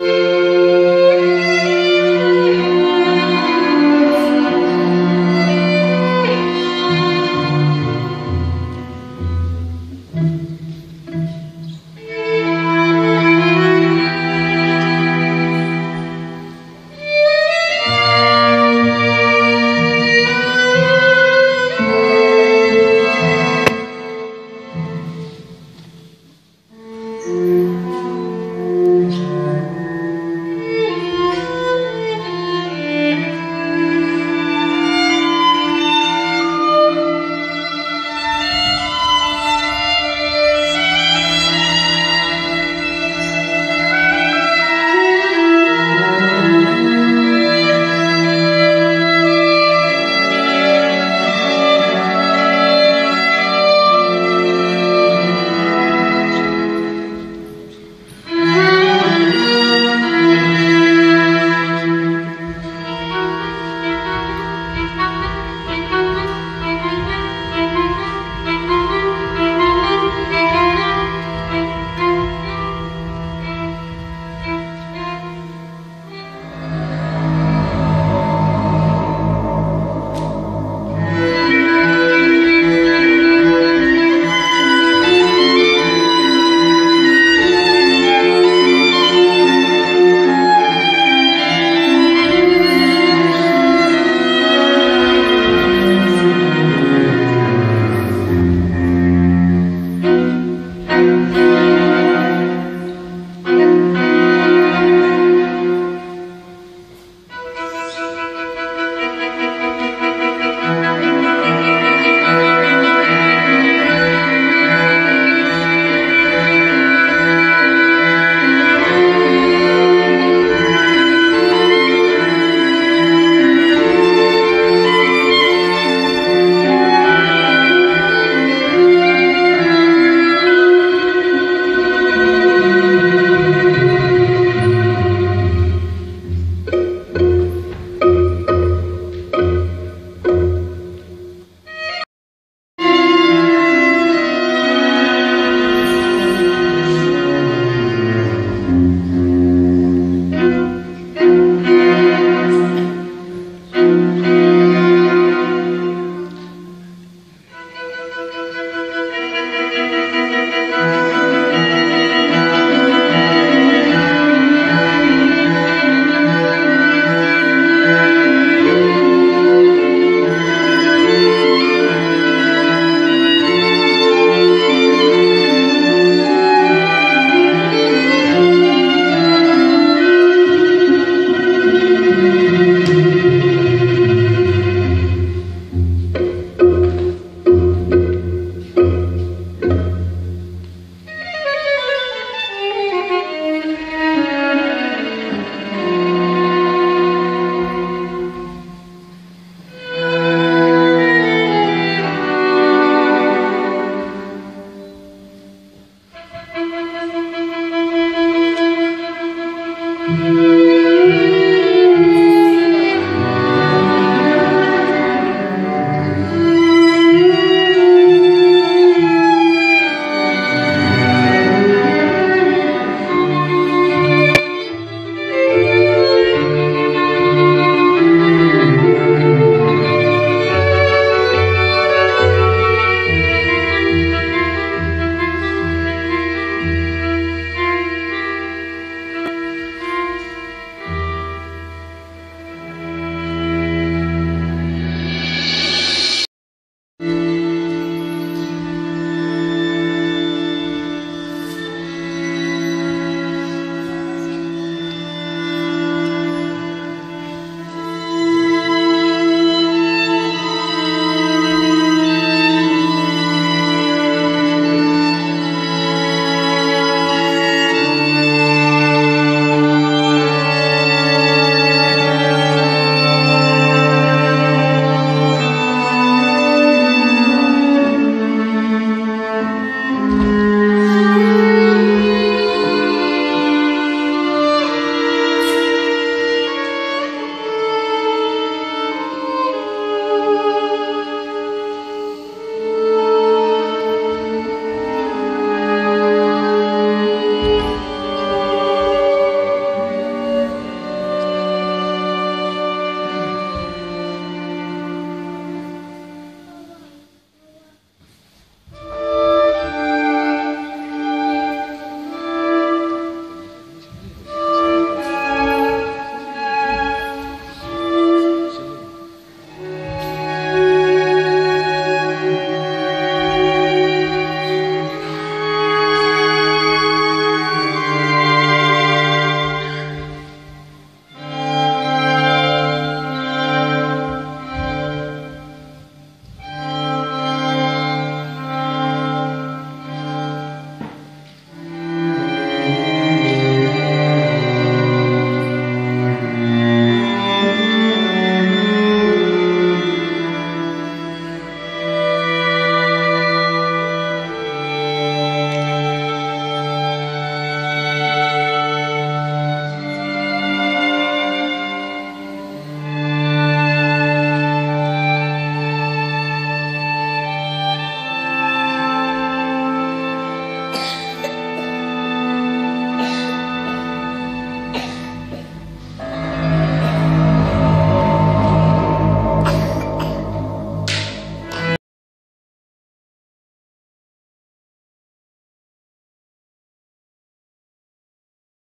you.